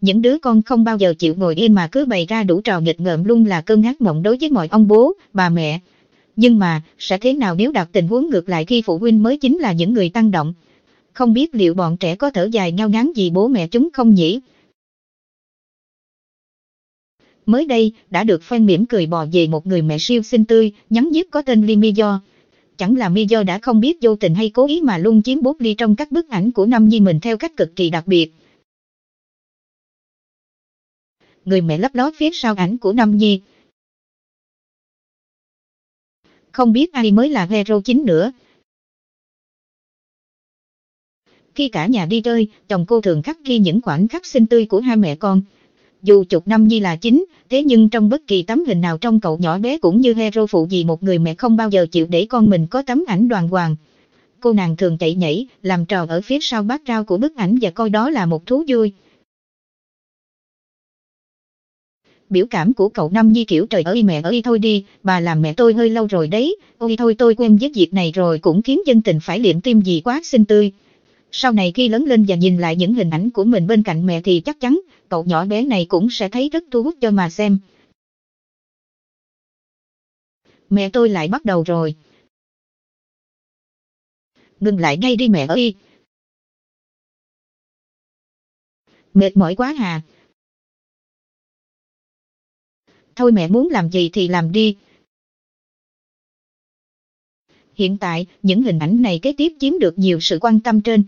Những đứa con không bao giờ chịu ngồi yên mà cứ bày ra đủ trò nghịch ngợm luôn là cơn ác mộng đối với mọi ông bố, bà mẹ. Nhưng mà, sẽ thế nào nếu đặt tình huống ngược lại khi phụ huynh mới chính là những người tăng động? Không biết liệu bọn trẻ có thở dài ngao ngán gì bố mẹ chúng không nhỉ? Mới đây, đã được fan mỉm cười bò về một người mẹ siêu xinh tươi, nhắn giúp có tên Lee Chẳng là Miyo đã không biết vô tình hay cố ý mà luôn chiếm bút ly trong các bức ảnh của năm Nhi mình theo cách cực kỳ đặc biệt. Người mẹ lấp ló phía sau ảnh của Nam Nhi. Không biết ai mới là hero chính nữa. Khi cả nhà đi chơi, chồng cô thường khắc ghi những khoảnh khắc xinh tươi của hai mẹ con. Dù chục năm Nhi là chính, thế nhưng trong bất kỳ tấm hình nào trong cậu nhỏ bé cũng như hero phụ gì một người mẹ không bao giờ chịu để con mình có tấm ảnh đoàn hoàng. Cô nàng thường chạy nhảy, làm trò ở phía sau bát rau của bức ảnh và coi đó là một thú vui. Biểu cảm của cậu Năm Nhi kiểu trời ơi mẹ ơi thôi đi, bà làm mẹ tôi hơi lâu rồi đấy, ôi thôi tôi quên giết việc này rồi cũng khiến dân tình phải liệm tim gì quá xinh tươi. Sau này khi lớn lên và nhìn lại những hình ảnh của mình bên cạnh mẹ thì chắc chắn, cậu nhỏ bé này cũng sẽ thấy rất thu hút cho mà xem. Mẹ tôi lại bắt đầu rồi. Ngừng lại ngay đi mẹ ơi. Mệt mỏi quá hà. Thôi mẹ muốn làm gì thì làm đi. Hiện tại, những hình ảnh này kế tiếp chiếm được nhiều sự quan tâm trên.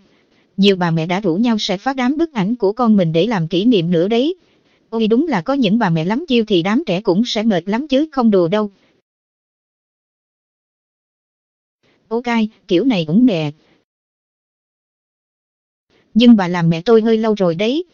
Nhiều bà mẹ đã rủ nhau sẽ phát đám bức ảnh của con mình để làm kỷ niệm nữa đấy. Ôi đúng là có những bà mẹ lắm chiêu thì đám trẻ cũng sẽ mệt lắm chứ không đùa đâu. Ok, kiểu này cũng nè. Nhưng bà làm mẹ tôi hơi lâu rồi đấy.